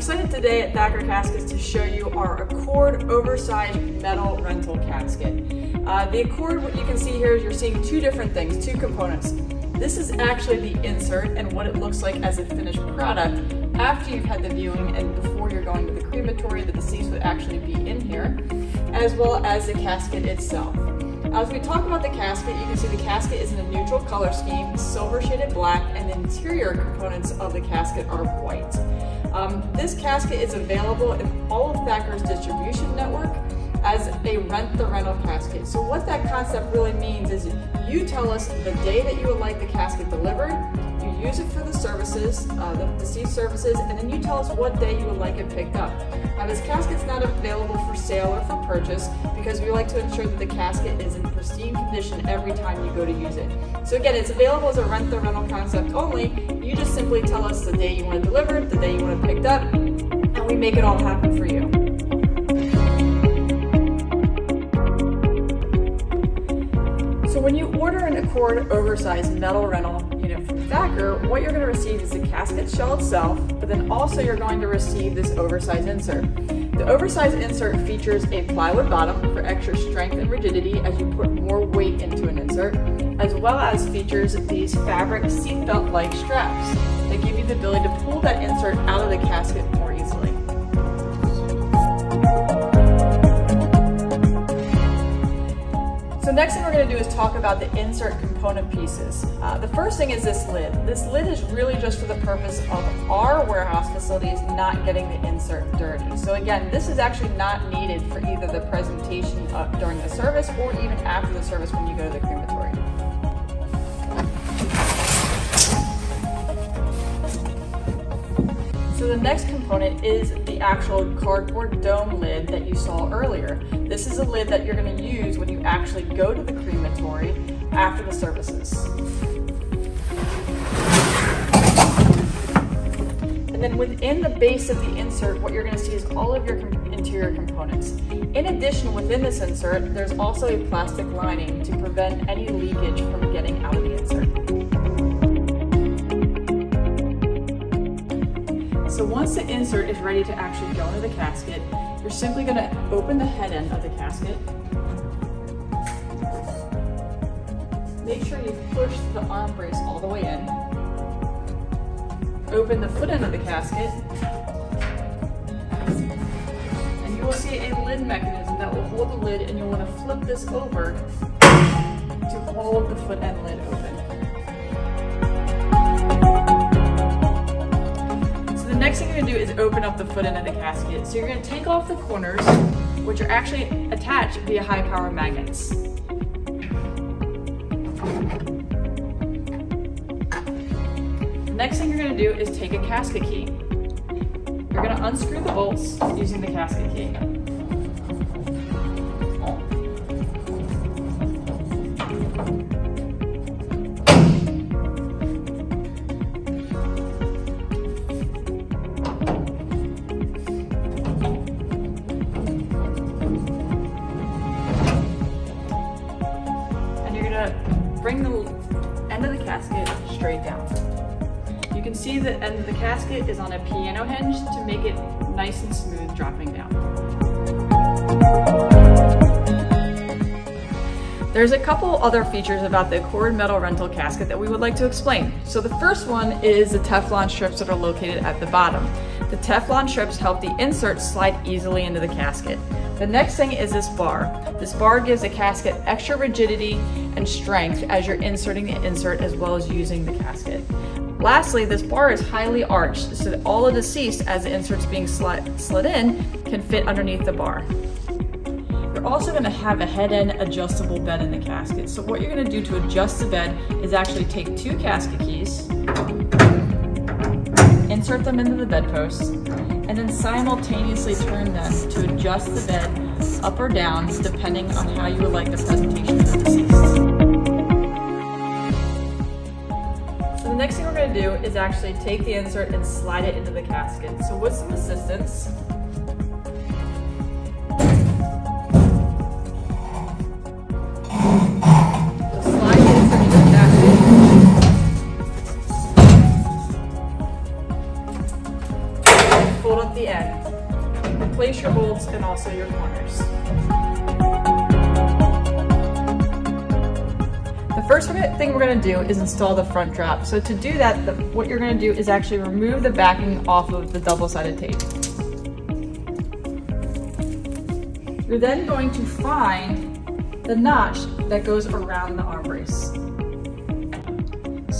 excited today at Thacker Caskets to show you our Accord oversized metal rental casket. Uh, the Accord, what you can see here is you're seeing two different things, two components. This is actually the insert and what it looks like as a finished product after you've had the viewing and before you're going to the crematory, that the deceased would actually be in here, as well as the casket itself. As we talk about the casket, you can see the casket is in a neutral color scheme, silver shaded black, and the interior components of the casket are white. Um, this casket is available in all of Thacker's distribution network as a rent the rental casket. So what that concept really means is you tell us the day that you would like the casket delivered, it for the services, uh, the deceased services, and then you tell us what day you would like it picked up. Now this casket's not available for sale or for purchase because we like to ensure that the casket is in pristine condition every time you go to use it. So again, it's available as a rent the rental concept only. You just simply tell us the day you want it delivered, the day you want it picked up, and we make it all happen for you. So when you order an Accord oversized metal rental Thacker, what you're going to receive is the casket shell itself, but then also you're going to receive this oversized insert. The oversized insert features a plywood bottom for extra strength and rigidity as you put more weight into an insert, as well as features these fabric seatbelt-like straps that give you the ability to pull that insert out of the casket next thing we're going to do is talk about the insert component pieces. Uh, the first thing is this lid. This lid is really just for the purpose of our warehouse facilities not getting the insert dirty. So again, this is actually not needed for either the presentation uh, during the service or even after the service when you go to the crematory. So the next component is actual cardboard dome lid that you saw earlier. This is a lid that you're going to use when you actually go to the crematory after the services. And then within the base of the insert, what you're going to see is all of your interior components. In addition, within this insert, there's also a plastic lining to prevent any leakage from getting out of the insert. So once the insert is ready to actually go into the casket, you're simply going to open the head end of the casket. Make sure you push the arm brace all the way in. Open the foot end of the casket. And you will see a lid mechanism that will hold the lid and you'll want to flip this over to hold the foot end lid open. Open up the foot end of the casket. So you're gonna take off the corners, which are actually attached via high power magnets. The next thing you're gonna do is take a casket key. You're gonna unscrew the bolts using the casket key. See the end of the casket is on a piano hinge to make it nice and smooth dropping down. There's a couple other features about the Accord metal rental casket that we would like to explain. So the first one is the Teflon strips that are located at the bottom. The Teflon strips help the insert slide easily into the casket. The next thing is this bar. This bar gives the casket extra rigidity and strength as you're inserting the insert as well as using the casket. Lastly, this bar is highly arched so that all of the deceased as the insert's being slid, slid in can fit underneath the bar. You're also going to have a head end adjustable bed in the casket. So what you're going to do to adjust the bed is actually take two casket keys, insert them into the bedpost, and then simultaneously turn them to adjust the bed up or down depending on how you would like the presentation next thing we're to do is actually take the insert and slide it into the casket. So with some assistance, first thing we're gonna do is install the front drop. So to do that, the, what you're gonna do is actually remove the backing off of the double-sided tape. You're then going to find the notch that goes around the arm brace.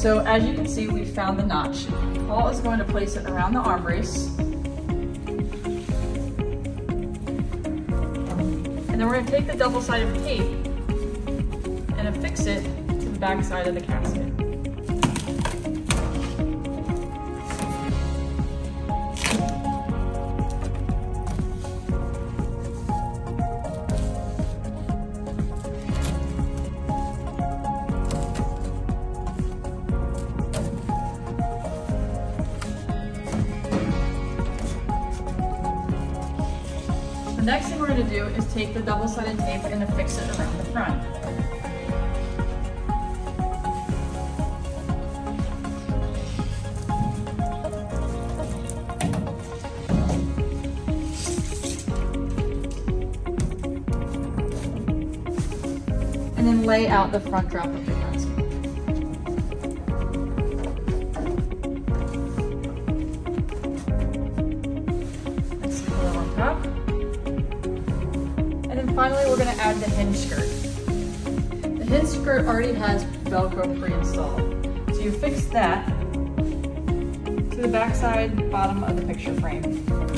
So as you can see, we found the notch. Paul is going to place it around the arm brace. And then we're gonna take the double-sided tape and affix it back side of the casket. The next thing we're going to do is take the double-sided tape and affix it around the front. Then lay out the front drop of the on top. And then finally, we're gonna add the hinge skirt. The hinge skirt already has Velcro pre-installed. So you fix that to the backside bottom of the picture frame.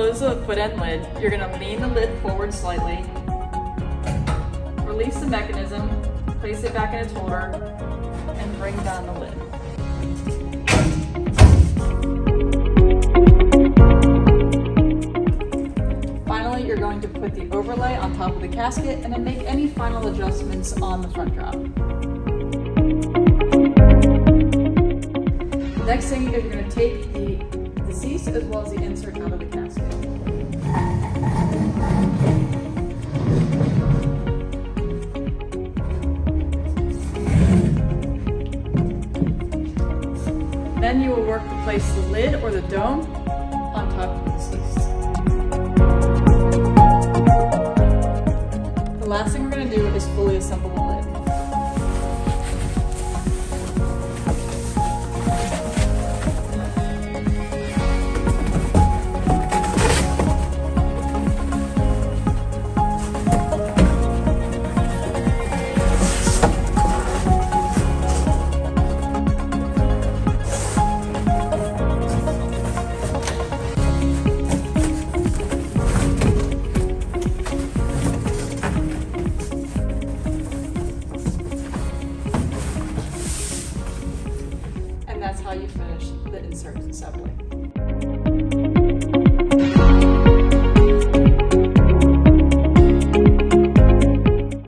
Close the foot end lid, you're gonna lean the lid forward slightly, release the mechanism, place it back in its holder, and bring down the lid. Finally, you're going to put the overlay on top of the casket and then make any final adjustments on the front drop. Next thing you're going to take deceased as well as the insert out of the casket. Then you will work to place the lid or the dome